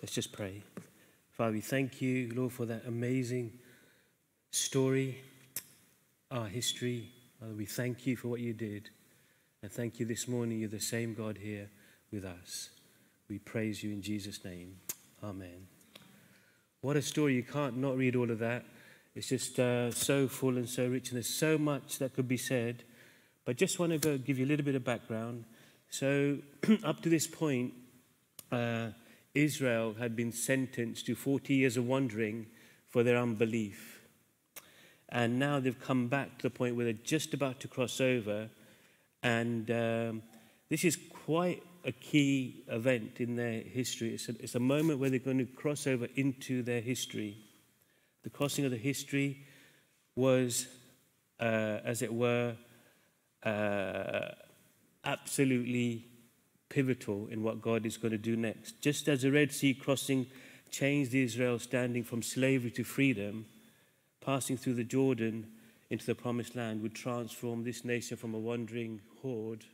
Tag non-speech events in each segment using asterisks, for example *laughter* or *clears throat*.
Let's just pray. Father, we thank you, Lord, for that amazing story, our history. Father, we thank you for what you did. And thank you this morning, you're the same God here with us. We praise you in Jesus' name. Amen. What a story. You can't not read all of that. It's just uh, so full and so rich, and there's so much that could be said. But just want to go give you a little bit of background. So, *clears throat* up to this point, uh, Israel had been sentenced to 40 years of wandering for their unbelief. And now they've come back to the point where they're just about to cross over. And um, this is quite a key event in their history. It's a, it's a moment where they're going to cross over into their history. The crossing of the history was, uh, as it were, uh, absolutely pivotal in what God is going to do next. Just as the Red Sea crossing changed Israel standing from slavery to freedom, passing through the Jordan into the promised land would transform this nation from a wandering horde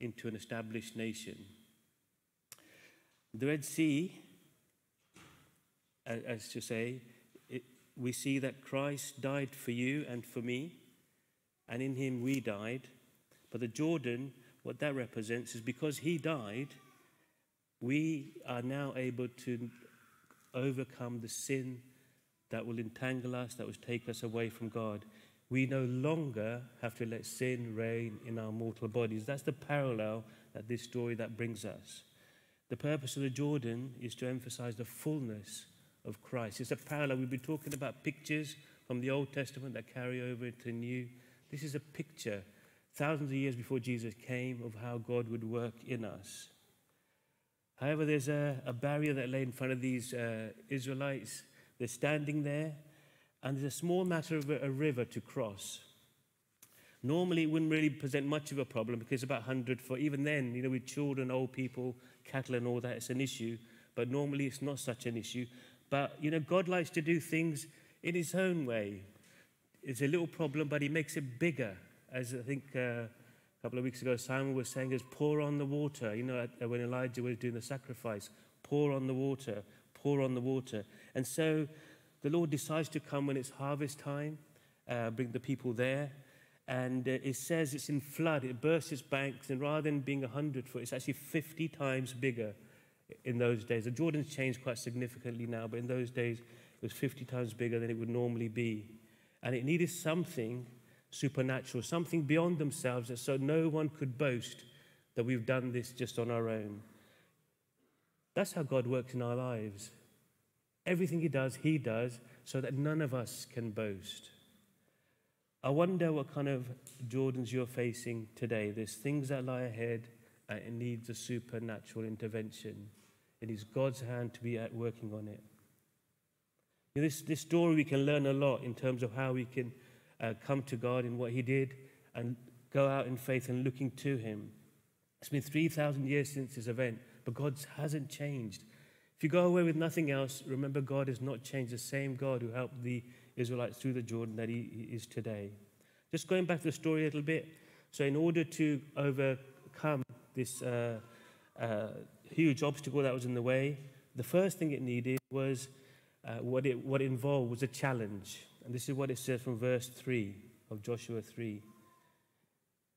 into an established nation. The Red Sea, as to say, it, we see that Christ died for you and for me, and in him we died. But the Jordan what that represents is because he died, we are now able to overcome the sin that will entangle us, that will take us away from God. We no longer have to let sin reign in our mortal bodies. That's the parallel that this story that brings us. The purpose of the Jordan is to emphasize the fullness of Christ. It's a parallel. We've been talking about pictures from the Old Testament that carry over into New. This is a picture thousands of years before Jesus came, of how God would work in us. However, there's a, a barrier that lay in front of these uh, Israelites. They're standing there, and there's a small matter of a, a river to cross. Normally, it wouldn't really present much of a problem because about 100 foot. Even then, you know, with children, old people, cattle, and all that, it's an issue. But normally, it's not such an issue. But, you know, God likes to do things in His own way. It's a little problem, but He makes it bigger as I think uh, a couple of weeks ago Simon was saying, is pour on the water. You know, when Elijah was doing the sacrifice, pour on the water, pour on the water. And so the Lord decides to come when it's harvest time, uh, bring the people there. And uh, it says it's in flood, it bursts its banks, and rather than being 100 foot, it's actually 50 times bigger in those days. The Jordan's changed quite significantly now, but in those days it was 50 times bigger than it would normally be. And it needed something supernatural, something beyond themselves, so no one could boast that we've done this just on our own. That's how God works in our lives. Everything He does, He does, so that none of us can boast. I wonder what kind of Jordans you're facing today. There's things that lie ahead and it needs a supernatural intervention. It is God's hand to be at working on it. This, this story, we can learn a lot in terms of how we can uh, come to God in what He did and go out in faith and looking to Him. It's been 3,000 years since this event, but God hasn't changed. If you go away with nothing else, remember God has not changed. The same God who helped the Israelites through the Jordan that He is today. Just going back to the story a little bit. So, in order to overcome this uh, uh, huge obstacle that was in the way, the first thing it needed was uh, what, it, what it involved was a challenge. And this is what it says from verse 3 of Joshua 3.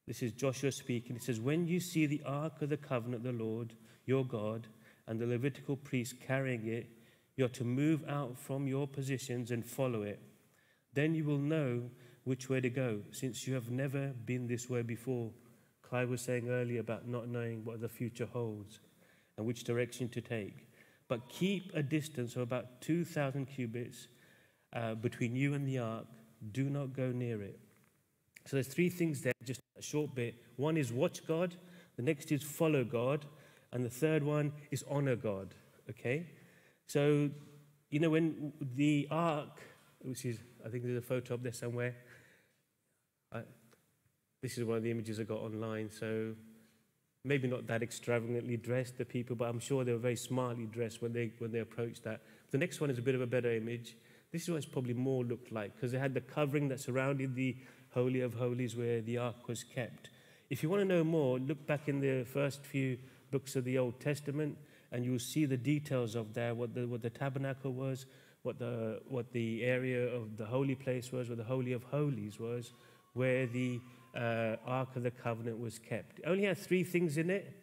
This is Joshua speaking. It says, When you see the ark of the covenant of the Lord your God and the Levitical priests carrying it, you are to move out from your positions and follow it. Then you will know which way to go, since you have never been this way before. Clive was saying earlier about not knowing what the future holds and which direction to take. But keep a distance of about 2,000 cubits uh, between you and the ark. Do not go near it. So there's three things there, just a short bit. One is watch God, the next is follow God, and the third one is honor God. Okay? So, you know, when the ark, which is, I think there's a photo up there somewhere. I, this is one of the images I got online. So maybe not that extravagantly dressed, the people, but I'm sure they were very smartly dressed when they, when they approached that. The next one is a bit of a better image. This is what it's probably more looked like because it had the covering that surrounded the Holy of Holies where the ark was kept. If you want to know more, look back in the first few books of the Old Testament and you'll see the details of that, what the, what the tabernacle was, what the, what the area of the holy place was, where the Holy of Holies was, where the uh, Ark of the Covenant was kept. It only had three things in it.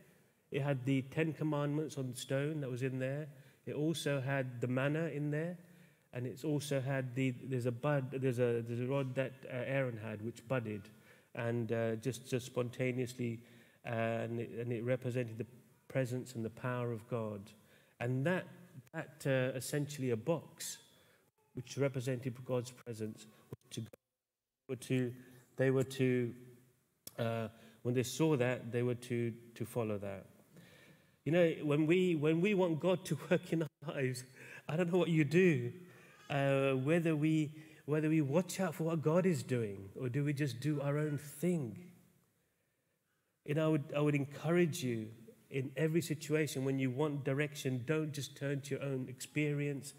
It had the Ten Commandments on stone that was in there. It also had the manna in there, and it's also had the there's a bud there's a there's a rod that uh, Aaron had which budded, and uh, just just spontaneously, uh, and, it, and it represented the presence and the power of God, and that that uh, essentially a box, which represented God's presence, to were to they were to uh, when they saw that they were to to follow that. You know, when we, when we want God to *laughs* work in our lives, I don't know what you do. Uh, whether, we, whether we watch out for what God is doing or do we just do our own thing. Know, I would, I would encourage you in every situation when you want direction, don't just turn to your own experience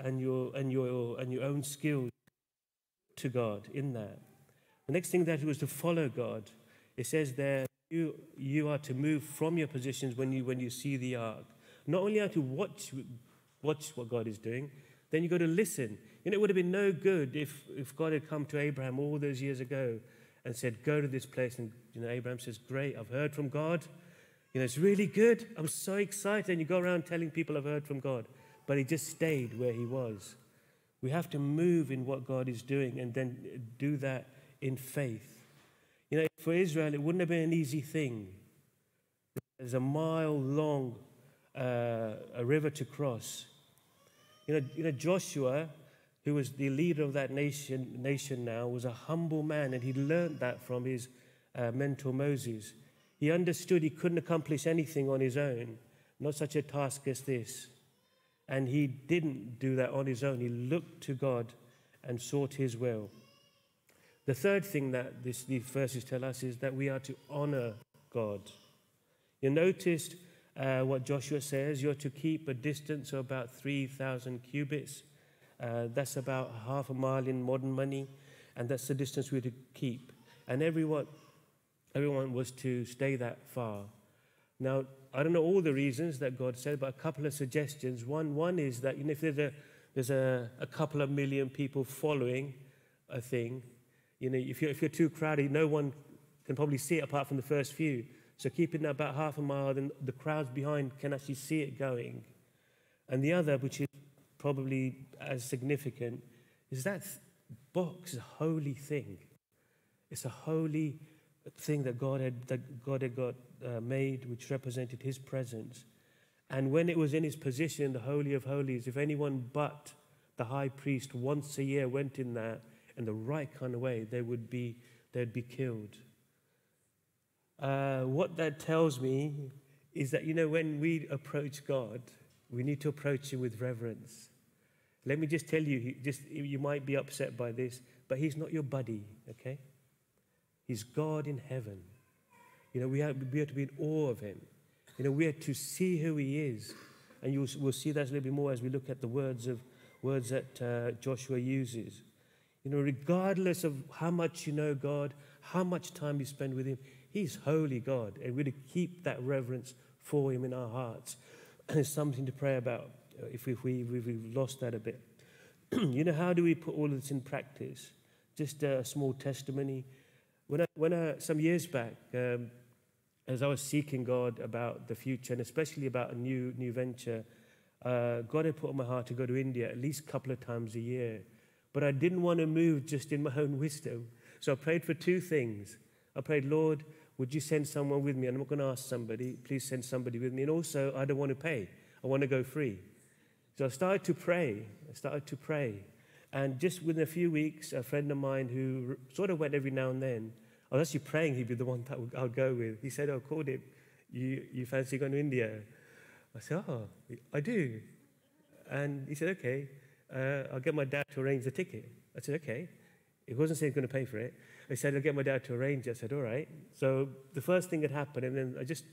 and your, and your, and your own skills to God in that. The next thing that was to follow God. It says there, you, you are to move from your positions when you, when you see the ark. Not only are to watch, watch what God is doing, then you've got to listen. You know, it would have been no good if, if God had come to Abraham all those years ago and said, Go to this place. And, you know, Abraham says, Great, I've heard from God. You know, it's really good. I'm so excited. And you go around telling people I've heard from God. But he just stayed where he was. We have to move in what God is doing and then do that in faith. You know, for Israel, it wouldn't have been an easy thing. There's a mile long uh, a river to cross. You know, you know, Joshua, who was the leader of that nation, nation now, was a humble man, and he learned that from his uh, mentor Moses. He understood he couldn't accomplish anything on his own, not such a task as this. And he didn't do that on his own. He looked to God and sought his will. The third thing that this, these verses tell us is that we are to honor God. You noticed uh, what Joshua says you're to keep a distance of about 3,000 cubits. Uh, that's about half a mile in modern money, and that's the distance we're to keep. And everyone, everyone was to stay that far. Now, I don't know all the reasons that God said, but a couple of suggestions. One, one is that you know, if there's, a, there's a, a couple of million people following a thing, you know, if you're, if you're too crowded, no one can probably see it apart from the first few. So keep it about half a mile, then the crowds behind can actually see it going. And the other, which is probably as significant, is that box is a holy thing. It's a holy thing that God had, that God had got uh, made, which represented His presence. And when it was in His position, the Holy of Holies, if anyone but the high priest once a year went in there, in the right kind of way, they would be, they'd be killed. Uh, what that tells me is that, you know, when we approach God, we need to approach Him with reverence. Let me just tell you, just, you might be upset by this, but He's not your buddy, okay? He's God in heaven. You know, we have, we have to be in awe of Him. You know, we have to see who He is. And you'll, we'll see that a little bit more as we look at the words, of, words that uh, Joshua uses. You know, regardless of how much you know God, how much time you spend with Him, He's holy God. And we're to keep that reverence for Him in our hearts. *clears throat* And it's something to pray about uh, if, we, if, we, if we've lost that a bit. *clears throat* you know, how do we put all of this in practice? Just a small testimony. When I, when I, some years back, um, as I was seeking God about the future and especially about a new, new venture, uh, God had put on my heart to go to India at least a couple of times a year. But I didn't want to move just in my own wisdom. So I prayed for two things. I prayed, Lord, would you send someone with me? And I'm not going to ask somebody. Please send somebody with me. And also, I don't want to pay. I want to go free. So I started to pray. I started to pray. And just within a few weeks, a friend of mine who sort of went every now and then, I was actually praying he'd be the one that I'll go with. He said, Oh, him. You, you fancy going to India? I said, Oh, I do. And he said, Okay uh, I'll get my dad to arrange the ticket. I said, okay. He wasn't saying going to pay for it. He said, I'll get my dad to arrange it. I said, all right. So the first thing that happened, and then I just,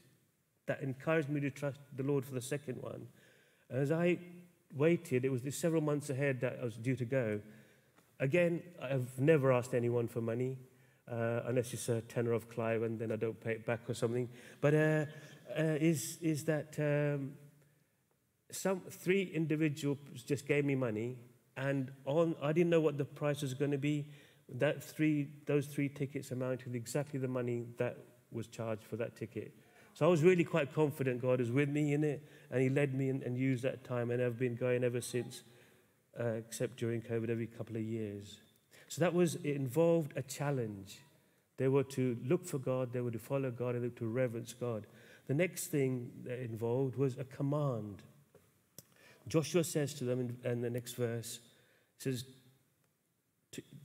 that encouraged me to trust the Lord for the second one. As I waited, it was several months ahead that I was due to go. Again, I've never asked anyone for money, uh, unless it's a tenner of Clive and then I don't pay it back or something. But uh, uh, is, is that um, some three individuals just gave me money, and on I didn't know what the price was going to be. That three, those three tickets amounted exactly the money that was charged for that ticket. So I was really quite confident God was with me in it, and He led me and, used that time, and I've been going ever since, uh, except during COVID, every couple of years. So that was, it involved a challenge. They were to look for God, they were to follow God, and to reverence God. The next thing that involved was a command. Joshua says to them in, in the next verse, says,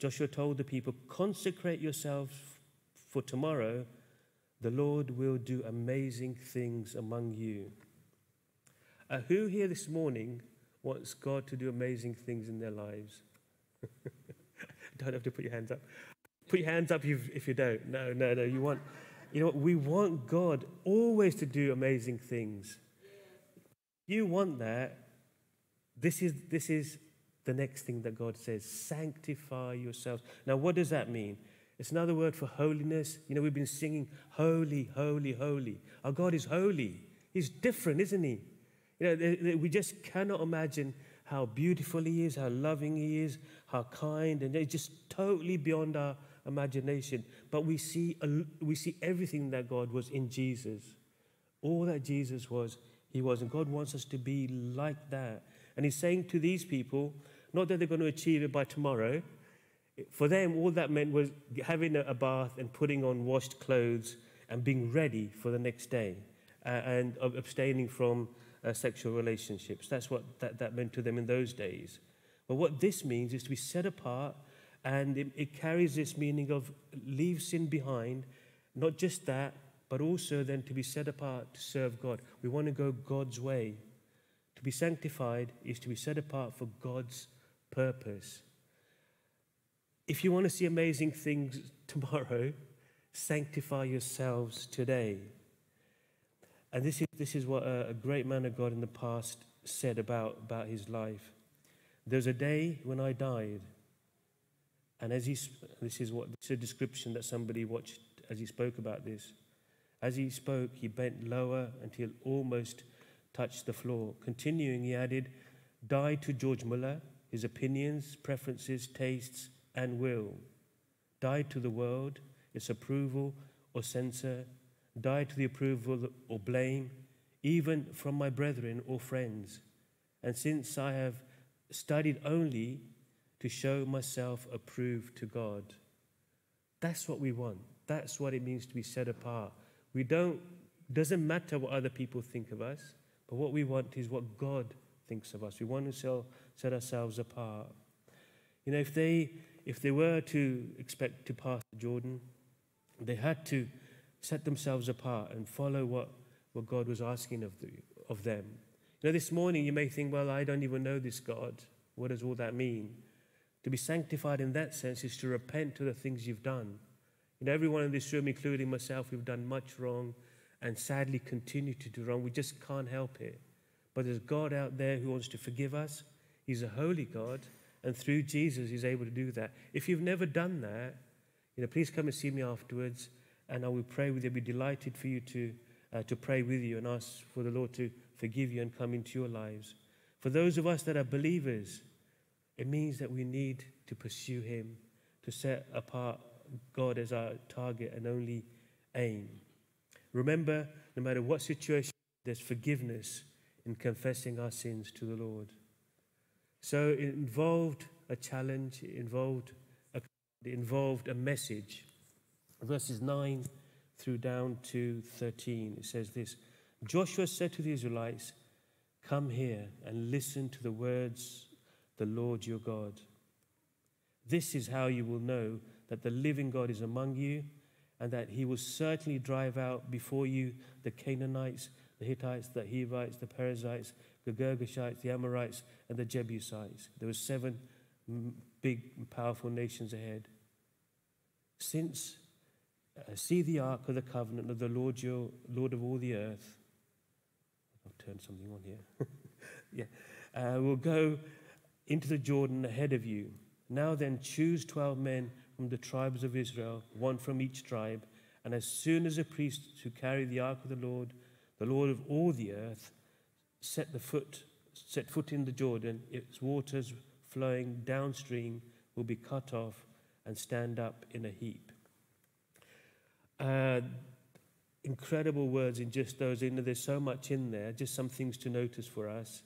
Joshua told the people, consecrate yourselves for tomorrow the Lord will do amazing things among you. Uh, who here this morning wants God to do amazing things in their lives? *laughs* don't have to put your hands up. Put your hands up if, you don't. No, no, no. You want, you know what? We want God always to do amazing things. You want that. This is, this is the next thing that God says sanctify yourselves. Now, what does that mean? It's another word for holiness. You know, we've been singing, Holy, Holy, Holy. Our God is holy. He's different, isn't He? You know, we just cannot imagine how beautiful He is, how loving He is, how kind, and it's just totally beyond our imagination. But we see, we see everything that God was in Jesus. All that Jesus was, He was. And God wants us to be like that. And He's saying to these people, not that they're going to achieve it by tomorrow, for them, all that meant was having a bath and putting on washed clothes and being ready for the next day and abstaining from uh, sexual relationships. That's what that, meant to them in those days. But what this means is to be set apart, and it carries this meaning of leave sin behind. Not just that, but also then to be set apart to serve God. We want to go God's way. To be sanctified is to be set apart for God's purpose. If you want to see amazing things *laughs* tomorrow, sanctify yourselves today. And this is, this is what a, a great man of God in the past said about, about his life. There's a day when I died. And as he, this is what this is a description that somebody watched as he spoke about this. As he spoke, he bent lower until almost touched the floor. Continuing, he added, Die to George Muller, his opinions, preferences, tastes, and will. Die to the world, its approval or censor. Die to the approval or blame, even from my brethren or friends. And since I have studied only to show myself approved to God, that's what we want. That's what it means to be set apart. We don't, doesn't matter what other people think of us, but what we want is what God thinks of us. We want to set ourselves apart. You know, if they if they were to expect to pass the Jordan, they had to set themselves apart and follow what, what God was asking of, the, of them. You know, this morning you may think, well, I don't even know this God. What does all that mean? To be sanctified in that sense is to repent to the things you've done. You know, everyone in this room, including myself, we've done much wrong and sadly continue to do wrong. We just can't help it. But there's God out there who wants to forgive us. He's a holy God. And through Jesus, he's able to do that. If you've never done that, you know, please come and see me afterwards, and I will pray with you. I'll be delighted for you to, uh, to pray with you and ask for the Lord to forgive you and come into your lives. For those of us that are believers, it means that we need to pursue him, to set apart God as our target and only aim. Remember, no matter what situation, there's forgiveness in confessing our sins to the Lord. So it involved a challenge, it involved a, it involved a message. Verses 9 through down to 13, it says this Joshua said to the Israelites, Come here and listen to the words the Lord your God. This is how you will know that the living God is among you, and that he will certainly drive out before you the Canaanites, the Hittites, the Hivites, the Perizzites, the Girgashites, the Amorites, and the Jebusites. There were seven big, powerful nations ahead. Since uh, see the ark of the covenant of the Lord, your Lord of all the earth. I'll turn something on here. *laughs* yeah, uh, will go into the Jordan ahead of you. Now then, choose twelve men from the tribes of Israel, one from each tribe. And as soon as the priests who carry the ark of the Lord, the Lord of all the earth, set the foot set foot in the Jordan, its waters flowing downstream will be cut off and stand up in a heap. Uh, incredible words in just those. You know, there's so much in there, just some things to notice for us.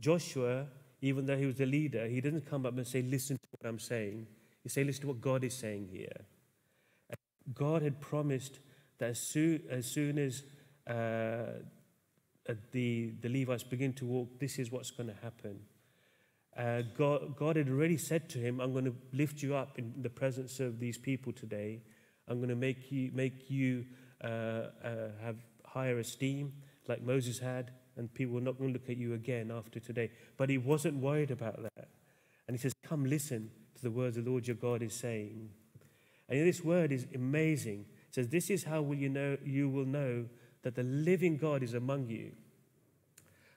Joshua, even though he was the leader, he didn't come up and say, Listen to what I'm saying. He say, Listen to what God is saying here. God had promised that as soon as, soon as uh, the, the Levites begin to walk, this is what's going to happen. Uh, God, God had already said to him, I'm going to lift you up in the presence of these people today. I'm going to make you, make you uh, uh, have higher esteem like Moses had, and people are not going to look at you again after today. But he wasn't worried about that. And he says, Come listen the words of the Lord your God is saying. And this word is amazing. It says, This is how will you know you will know that the living God is among you.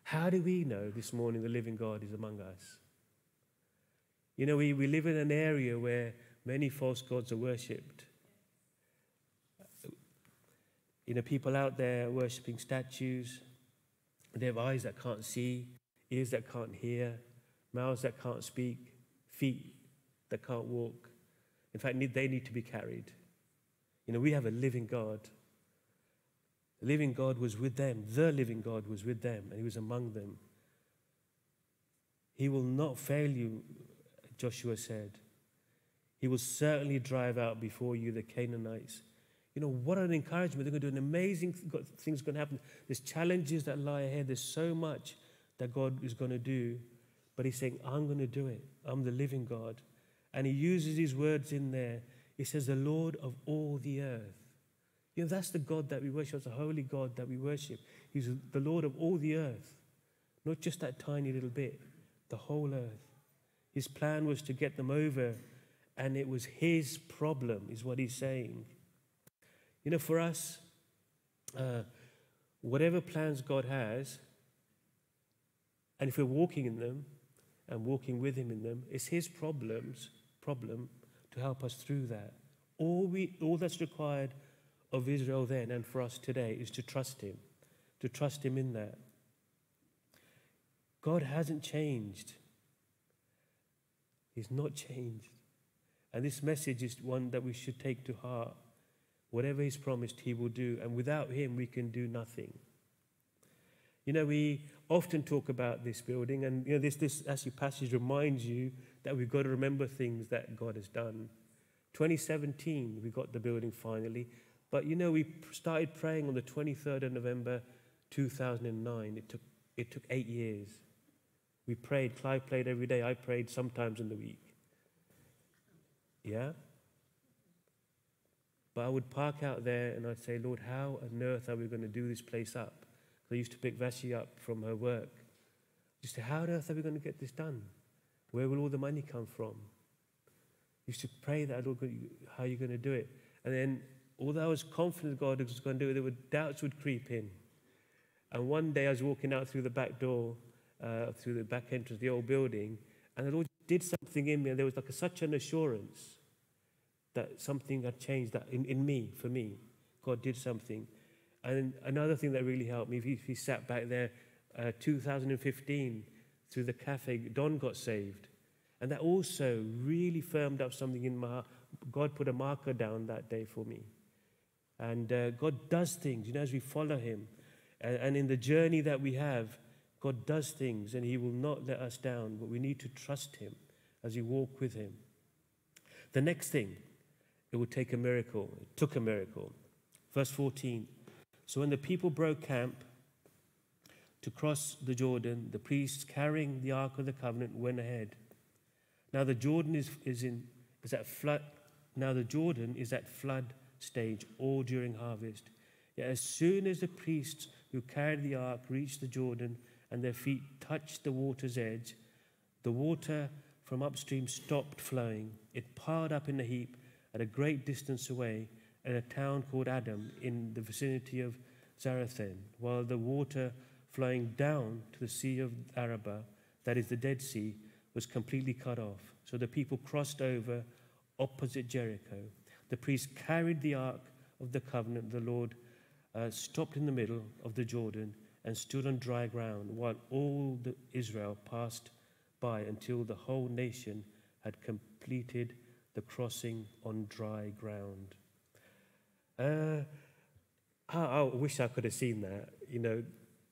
How do we know this morning the living God is among us? You know, we, we live in an area where many false gods are worshipped. You know, people out there worshipping statues. They have eyes that can't see, ears that can't hear, mouths that can't speak, feet that can't walk. In fact, they need to be carried. You know, we have a living God. The living God was with them. The living God was with them, and He was among them. He will not fail you, Joshua said. He will certainly drive out before you the Canaanites you know, what an encouragement. They're going to do an amazing things going to happen. There's challenges that lie ahead. There's so much that God is going to do. But he's saying, I'm going to do it. I'm the living God. And he uses these words in there. He says, the Lord of all the earth. You know, that's the God that we worship. It's the holy God that we worship. He's the Lord of all the earth. Not just that tiny little bit, the whole earth. His plan was to get them over, and it was his problem, is what he's saying. You know, for us, uh, whatever plans God has, and if we're walking in them and walking with Him in them, it's His problems problem to help us through that. All we, all that's required of Israel then and for us today is to trust Him, to trust Him in that. God hasn't changed. He's not changed. And this message is one that we should take to heart. Whatever He's promised, He will do. And without Him, we can do nothing. You know, we often talk about this building, and you know, this, this actually passage reminds you that we've got to remember things that God has done. 2017, we got the building finally, but you know, we started praying on the 23rd of November 2009. It took, it took eight years. We prayed. Clive prayed every day. I prayed sometimes in the week. Yeah? But I would park out there and I'd say, Lord, how on earth are we going to do this place up? I used to pick Vashi up from her work. Just say, how on earth are we going to get this done? Where will all the money come from? You should pray that, Lord, how are you going to do it? And then, although I was confident God was going to do it, there were doubts would creep in. And one day I was walking out through the back door, uh, through the back entrance of the old building, and the Lord did something in me, and there was like a, such an assurance that something had changed that in, in me, for me. God did something. And another thing that really helped me, if he, sat back there, uh, 2015, through the cafe, Don got saved. And that also really firmed up something in my heart. God put a marker down that day for me. And uh, God does things, you know, as we follow Him. And, and in the journey that we have, God does things and He will not let us down, but we need to trust Him as we walk with Him. The next thing it would take a miracle. It took a miracle. Verse 14. So when the people broke camp to cross the Jordan, the priests carrying the Ark of the Covenant went ahead. Now the Jordan is, is, in, is at flood. Now the Jordan is at flood stage all during harvest. Yet as soon as the priests who carried the ark reached the Jordan and their feet touched the water's edge, the water from upstream stopped flowing. It piled up in a heap at a great distance away at a town called Adam in the vicinity of Zarethan, while the water flowing down to the Sea of Arabah, that is the Dead Sea, was completely cut off. So the people crossed over opposite Jericho. The priests carried the ark of the covenant. The Lord uh, stopped in the middle of the Jordan, and stood on dry ground while all the Israel passed by until the whole nation had completed the crossing on dry ground. Uh, I, I wish I could have seen that. You know,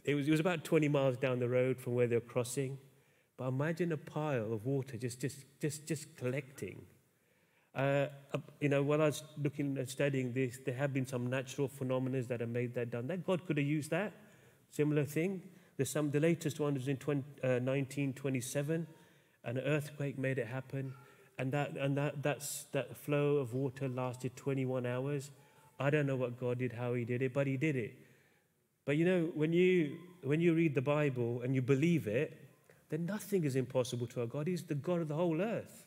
it was, it was about 20 miles down the road from where they were crossing. But imagine a pile of water just, just, just, just collecting. Uh, you know, while I was looking and studying this, there have been some natural phenomena that have made that done. That God could have used that. Similar thing. There's some. The latest one was in 20, uh, 1927. An earthquake made it happen, and that and that that's that flow of water lasted 21 hours. I don't know what God did, how He did it, but He did it. But you know, when you when you read the Bible and you believe it, then nothing is impossible to our God. He's the God of the whole earth.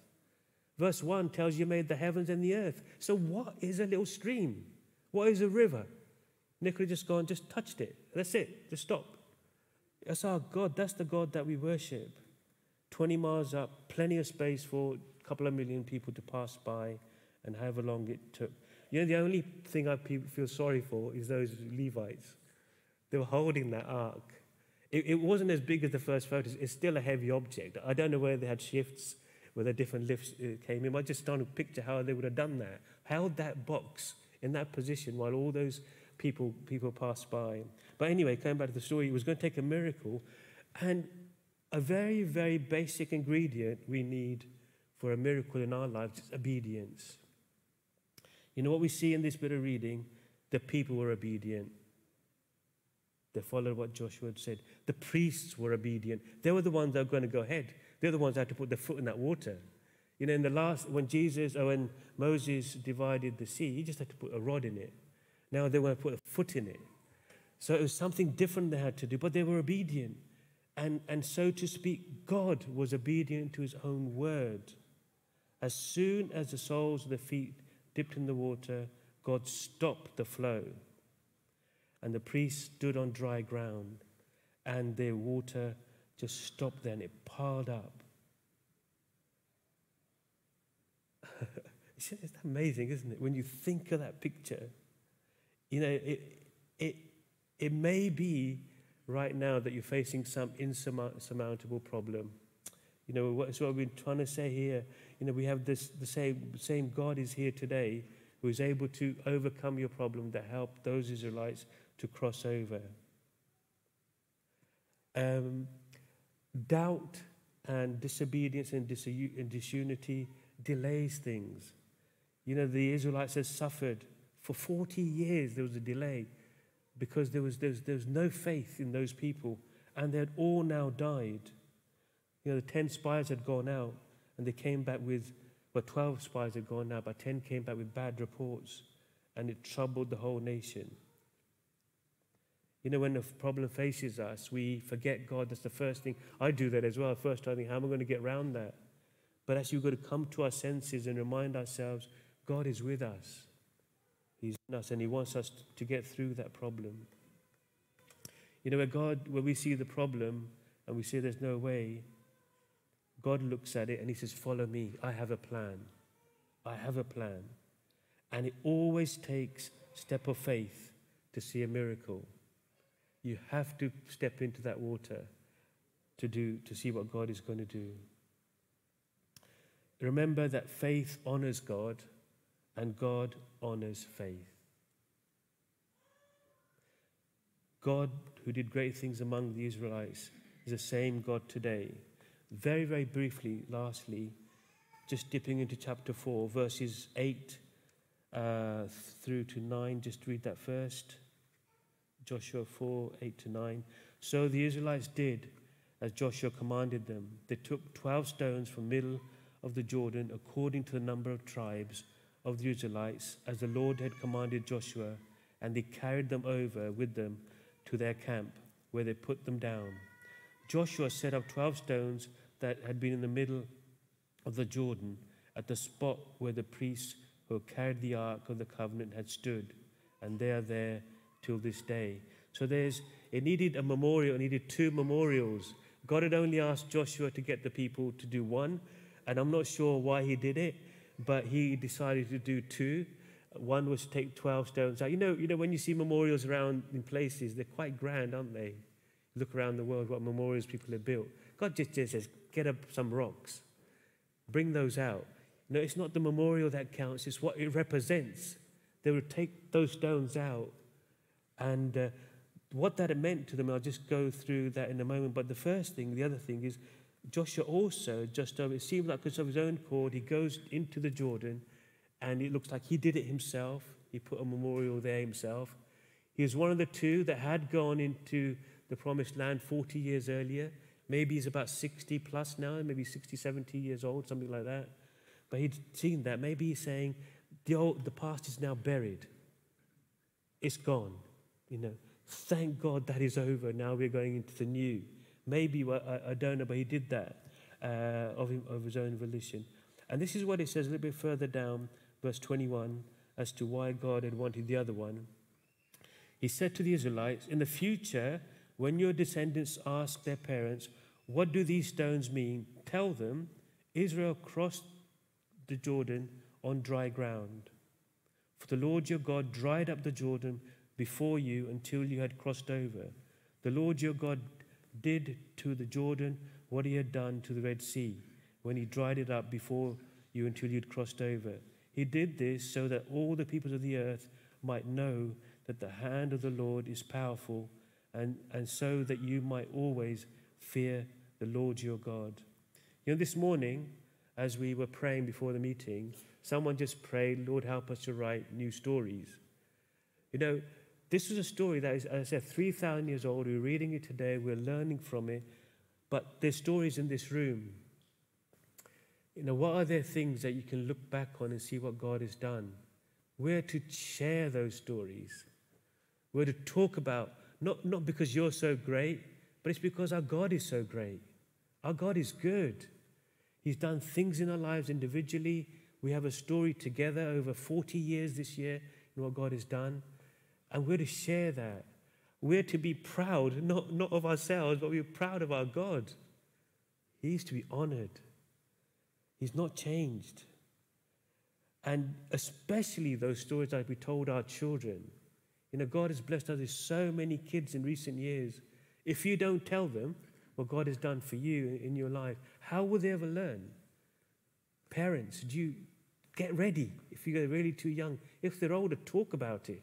Verse 1 tells you made the heavens and the earth. So what is a little stream? What is a river? Nicola just gone, just touched it. That's it. Just stop. That's our God. That's the God that we worship. 20 miles up, plenty of space for a couple of million people to pass by and however long it took. You know, the only thing I feel sorry for is those Levites. They were holding that ark. It, it wasn't as big as the first photos. It's still a heavy object. I don't know whether they had shifts, whether different lifts uh, came in. I just trying to picture how they would have done that. Held that box in that position while all those people, people passed by. But anyway, coming back to the story, it was going to take a miracle. And a very, very basic ingredient we need for a miracle in our lives is obedience. You know what we see in this bit of reading? The people were obedient. They followed what Joshua had said. The priests were obedient. They were the ones that were going to go ahead. They're the ones that had to put their foot in that water. You know, in the last, when Jesus, or when Moses divided the sea, he just had to put a rod in it. Now they were to put a foot in it. So it was something different they had to do, but they were obedient. And, and so to speak, God was obedient to his own word. As soon as the soles of the feet dipped in the water, God stopped the flow. And the priests stood on dry ground, and their water just stopped there and it piled up. *laughs* it's amazing, isn't it? When you think of that picture, you know, it, it, it may be right now that you're facing some insurmountable problem. You know, what, what we've been trying to say here you know, we have this, the same, same God is here today who is able to overcome your problem to help those Israelites to cross over. Um, doubt and disobedience and, and disunity delays things. You know, the Israelites have suffered for 40 years, there was a delay because there was, there was, there was no faith in those people and they had all now died. You know, the 10 spies had gone out and they came back with, well, 12 spies had gone now, but 10 came back with bad reports, and it troubled the whole nation. You know, when the problem faces us, we forget God. That's the first thing. I do that as well. First, I think, how am I going to get around that? But actually, we've got to come to our senses and remind ourselves God is with us. He's in us, and He wants us to get through that problem. You know, where God, where we see the problem and we say there's no way, God looks at it and he says, Follow me. I have a plan. I have a plan. And it always takes step of faith to see a miracle. You have to step into that water to do to see what God is going to do. Remember that faith honors God and God honors faith. God, who did great things among the Israelites, is the same God today. Very, very briefly, lastly, just dipping into chapter 4, verses 8 uh, through to 9. Just read that first. Joshua 4, 8 to 9. So the Israelites did as Joshua commanded them. They took 12 stones from the middle of the Jordan according to the number of tribes of the Israelites, as the Lord had commanded Joshua, and they carried them over with them to their camp, where they put them down. Joshua set up 12 stones that had been in the middle of the Jordan at the spot where the priests who carried the ark of the covenant had stood, and they are there till this day. So there's it needed a memorial, it needed two memorials. God had only asked Joshua to get the people to do one, and I'm not sure why he did it, but he decided to do two. One was to take 12 stones out. You know, you know when you see memorials around in places, they're quite grand, aren't they? Look around the world, what memorials people have built. God just, just says, get up some rocks, bring those out. No, it's not the memorial that counts, it's what it represents. They would take those stones out. And uh, what that meant to them, I'll just go through that in a moment. But the first thing, the other thing is, Joshua also, just over, it seemed like because of his own accord, he goes into the Jordan and it looks like he did it himself. He put a memorial there himself. He was one of the two that had gone into the promised land 40 years earlier. Maybe he's about 60 plus now, maybe 60, 70 years old, something like that. But he'd seen that. Maybe he's saying, the, old, the past is now buried. It's gone. You know, thank God that is over. Now we're going into the new. Maybe, I, don't know, but he did that uh, of, him, of his own volition. And this is what it says a little bit further down, verse 21, as to why God had wanted the other one. He said to the Israelites, In the future, when your descendants ask their parents, What do these stones mean? Tell them, Israel crossed the Jordan on dry ground. For the Lord your God dried up the Jordan before you until you had crossed over. The Lord your God did to the Jordan what he had done to the Red Sea when he dried it up before you until you'd crossed over. He did this so that all the peoples of the earth might know that the hand of the Lord is powerful, and, and so that you might always fear the Lord your God. You know, this morning, as we were praying before the meeting, someone just prayed, Lord, help us to write new stories. You know, this was a story that is, as I said, 3,000 years old. We're reading it today, we're learning from it, but there's stories in this room. You know, what are there things that you can look back on and see what God has done? We're to share those stories. We're to talk about, not, not because you're so great, but it's because our God is so great. Our God is good. He's done things in our lives individually. We have a story together over 40 years this year in what God has done. And we're to share that. We're to be proud, not, not of ourselves, but we're proud of our God. He is to be honored. He's not changed. And especially those stories that we told our children. You know, God has blessed us with so many kids in recent years. If you don't tell them what God has done for you in your life, how will they ever learn? Parents, do you get ready if you're really too young? If they're older, talk about it.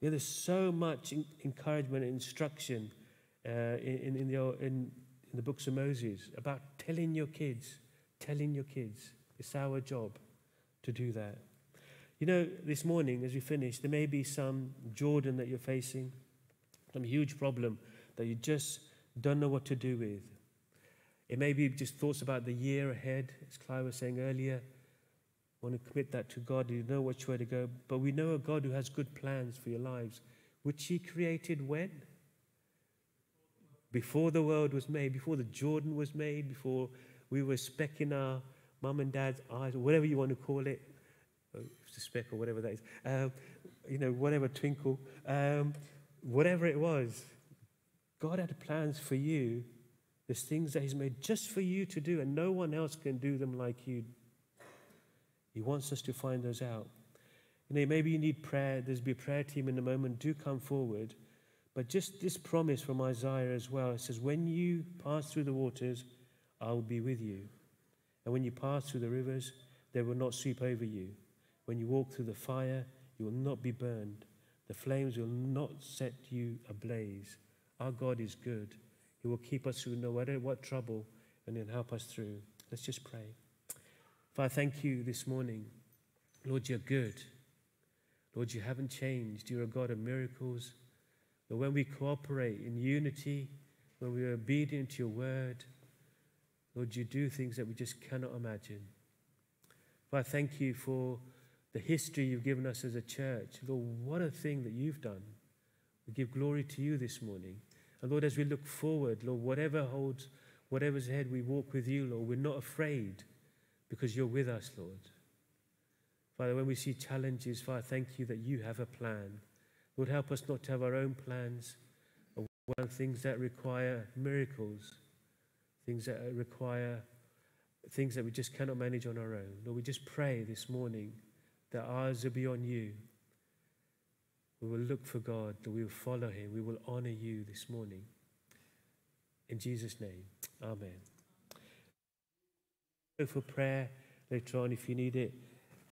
There's so much encouragement and instruction uh, in, in, the, in, in the books of Moses about telling your kids, telling your kids. It's our job to do that. You know, this morning as we finish, there may be some Jordan that you're facing, some huge problem that you just don't know what to do with. It may be just thoughts about the year ahead, as Clive was saying earlier want to commit that to God. You know which way to go. But we know a God who has good plans for your lives, which He created when? Before the world was made, before the Jordan was made, before we were speck in our mum and dad's eyes, or whatever you want to call it. Oh, it's a speck or whatever that is. Um, you know, whatever twinkle. Um, whatever it was, God had plans for you. There's things that He's made just for you to do, and no one else can do them like you he wants us to find those out. You know, maybe you need prayer. There's be a prayer team in a moment. Do come forward. But just this promise from Isaiah as well. It says, When you pass through the waters, I will be with you. And when you pass through the rivers, they will not sweep over you. When you walk through the fire, you will not be burned. The flames will not set you ablaze. Our God is good. He will keep us through no matter what trouble and then help us through. Let's just pray. Father, thank you this morning. Lord, you're good. Lord, you haven't changed. You're a God of miracles. But when we cooperate in unity, when we are obedient to your word, Lord, you do things that we just cannot imagine. Father, thank you for the history you've given us as a church. Lord, what a thing that you've done. We give glory to you this morning. And Lord, as we look forward, Lord, whatever holds, whatever's ahead, we walk with you, Lord. We're not afraid because you're with us, Lord. Father, when we see challenges, Father, thank you that you have a plan. Lord, help us not to have our own plans, but things that require miracles, things that require things that we just cannot manage on our own. Lord, we just pray this morning that ours will be on you. We will look for God, that we will follow Him. We will honor you this morning. In Jesus' name, Amen. For prayer later on if you need it.